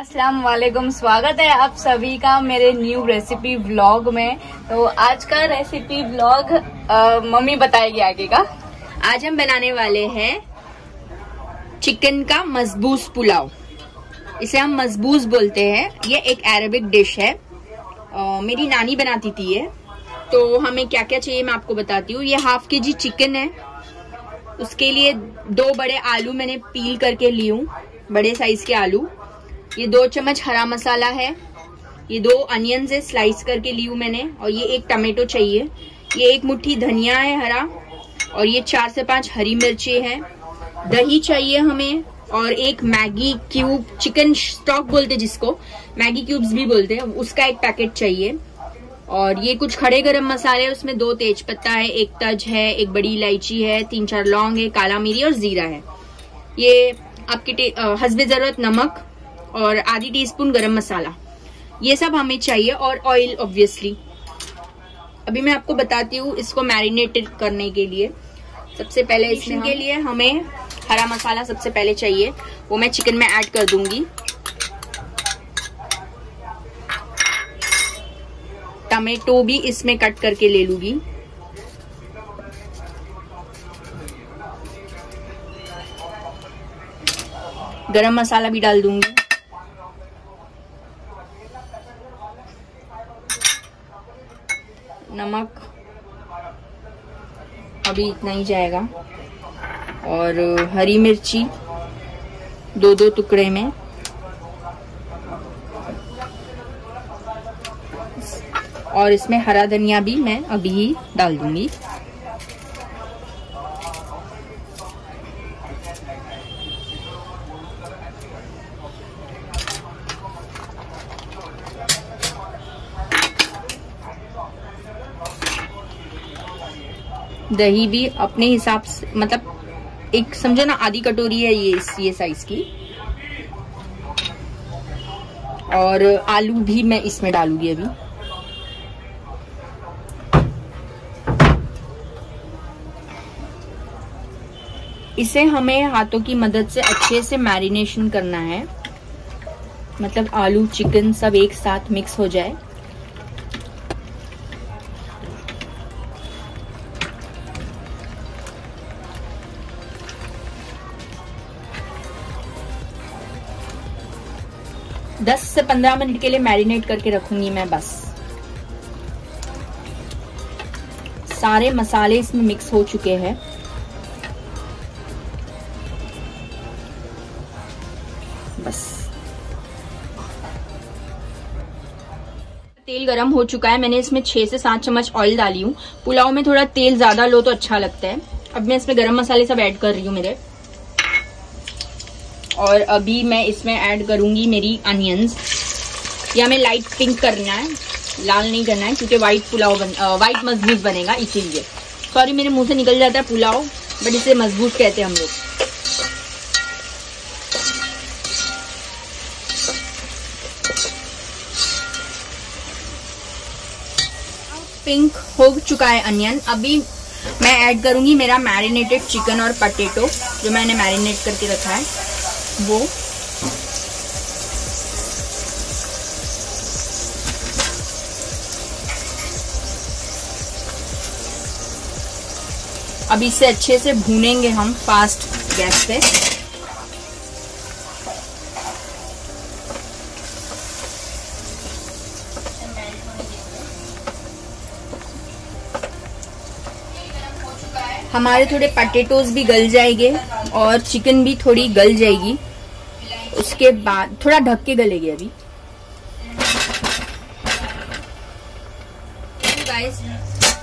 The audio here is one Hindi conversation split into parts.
अस्सलाम वालेकुम स्वागत है आप सभी का मेरे न्यू रेसिपी व्लॉग में। तो आज का रेसिपी व्लॉग मम्मी बताएगी आगे का। आज हम बनाने वाले हैं चिकन का मजबूस पुलाव। इसे हम मजबूस बोलते हैं। ये एक अरेबिक डिश है। आ, मेरी नानी बनाती थी ये। तो हमें क्या क्या चाहिए मैं आपको बताती हूँ। ये हाफ़ के जी चिकन है। उसके लिए दो बड़े आलू मैंने पील करके ली हूँ। बड़े साइज़ के आलू। ये दो चम्मच हरा मसाला है। ये दो अनियन से स्लाइस करके ली हूँ मैंने, और ये एक टमाटो चाहिए। ये एक मुट्ठी धनिया है हरा, और ये चार से पाँच हरी मिर्ची है। दही चाहिए हमें, और एक मैगी क्यूब चिकन स्टॉक बोलते जिसको, मैगी क्यूब्स भी बोलते हैं, उसका एक पैकेट चाहिए। और ये कुछ खड़े गरम मसाले हैं, उसमें दो तेज पत्ता है, एक तज है, एक बड़ी इलायची है, तीन चार लौंग है, काला मिरी और जीरा है। ये आपके हसबे ज़रूरत नमक और आधी टीस्पून गरम मसाला। ये सब हमें चाहिए और ऑयल ऑब्वियसली अभी मैं आपको बताती हूँ इसको मैरिनेटेड करने के लिए। सबसे पहले इसमें के लिए हमें हरा मसाला सबसे पहले चाहिए। वो मैं चिकन में ऐड कर दूँगी। टमेटो भी इसमें कट करके ले लूँगी। गरम मसाला भी डाल दूँगी। नमक अभी इतना ही जाएगा। और हरी मिर्ची दो दो टुकड़े में। और इसमें हरा धनिया भी मैं अभी ही डाल दूँगी। दही भी अपने हिसाब से मतलब एक समझो ना आधी कटोरी है ये ये साइज़ की। और आलू भी मैं इसमें डालूँगी अभी। इसे हमें हाथों की मदद से अच्छे से मैरिनेशन करना है। मतलब आलू चिकन सब एक साथ मिक्स हो जाए। दस से पंद्रह मिनट के लिए मैरिनेट करके रखूँगी मैं बस। सारे मसाले इसमें मिक्स हो चुके हैं। बस। तेल गरम हो चुका है, मैंने इसमें छह से सात चम्मच ऑयल डाली हूँ। पुलाव में थोड़ा तेल ज़्यादा लो तो अच्छा लगता है। अब मैं इसमें गरम मसाले सब ऐड कर रही हूँ मेरे। और अभी मैं इसमें ऐड करूँगी मेरी अनियंस। या हमें लाइट पिंक करना है, लाल नहीं करना है, क्योंकि व्हाइट पुलाव बन व्हाइट मज़बूत बनेगा इसीलिए। सॉरी मेरे मुँह से निकल जाता है पुलाव बट इसे मज़बूत कहते हैं हम लोग। पिंक हो चुका है अनियन। अभी मैं ऐड करूँगी मेरा मैरिनेटेड चिकन और पटेटो जो मैंने मैरिनेट करके रखा है। वो। अब इसे अच्छे से भूनेंगे हम फास्ट गैस पे हमारे थोड़े पटेटोज भी गल जाएँगे और चिकन भी थोड़ी गल जाएगी। उसके बाद, थोड़ा ढक के गलेगी अभी। गाइस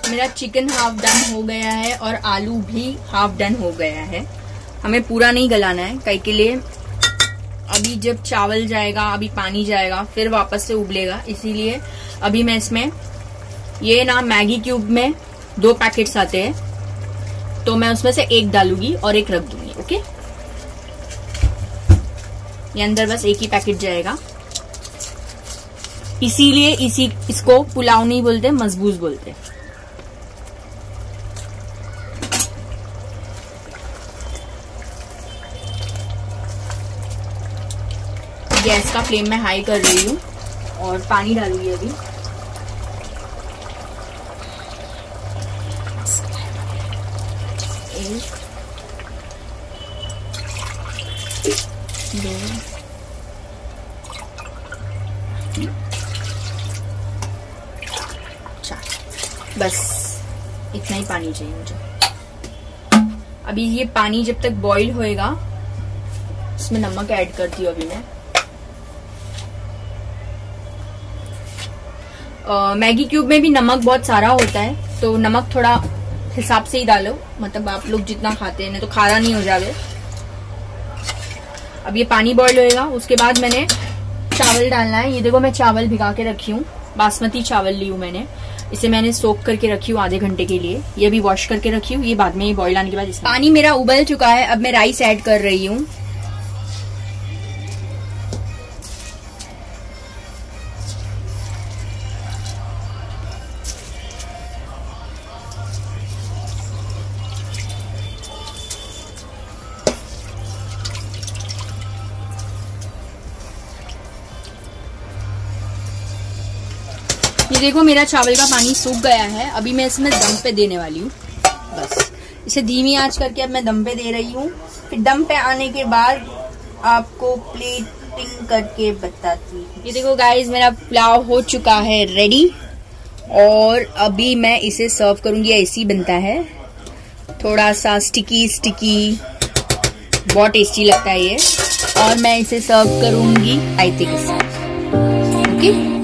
मेरा चिकन हाफ़ डन हो गया है और आलू भी हाफ़ डन हो गया है। हमें पूरा नहीं गलाना है, कई के लिए। अभी जब चावल जाएगा, अभी पानी जाएगा, फिर वापस से उबलेगा। इसीलिए अभी मैं इसमें, ये ना मैगी क्यूब में दो पैकेट्स आते हैं तो मैं उसमें से एक डालूँगी और एक रख दूँगी, ओके? ये अंदर बस एक ही पैकेट जाएगा। इसीलिए इसी, इसको पुलाव नहीं बोलते, मज़बूत बोलते। गैस का फ्लेम मैं हाई कर रही हूँ और पानी डालूँगी अभी। एक दो बस, इतना ही पानी चाहिए मुझे। अभी ये पानी जब तक बॉईल होएगा इसमें नमक ऐड करती हूँ अभी मैं। मैगी क्यूब में भी नमक बहुत सारा होता है तो नमक थोड़ा हिसाब से ही डालो। मतलब आप लोग जितना खाते हैं ना तो खारा नहीं हो जावे। अब ये पानी बॉईल होएगा। उसके बाद मैंने चावल डालना है। ये देखो, मैं चावल भिगा के रखी हूँ। बासमती चावल ली हूँ मैंने। इसे मैंने सोप करके रखी हूँ आधे घंटे के लिए। ये भी वॉश करके रखी हूँ। ये बाद में बॉईल आने के बाद पानी मेरा उबल चुका है। अब मैं राइस ऐड कर रही हूँ। ये देखो, मेरा चावल का पानी सूख गया है। अभी मैं इसमें दम पे देने वाली हूँ। बस। इसे धीमी आँच करके अब मैं दम पे दे रही हूँ। फिर दम पे आने के बाद आपको प्लेटिंग करके बताती हूँ। ये देखो गाइस मेरा पुलाव हो चुका है रेडी और अभी मैं इसे सर्व करूँगी ऐसी बनता है। थोड़ा सा स्टिकी स्टिकी बहुत टेस्टी लगता है ये। और मैं इसे सर्व करूँगी आयते के साथ ओके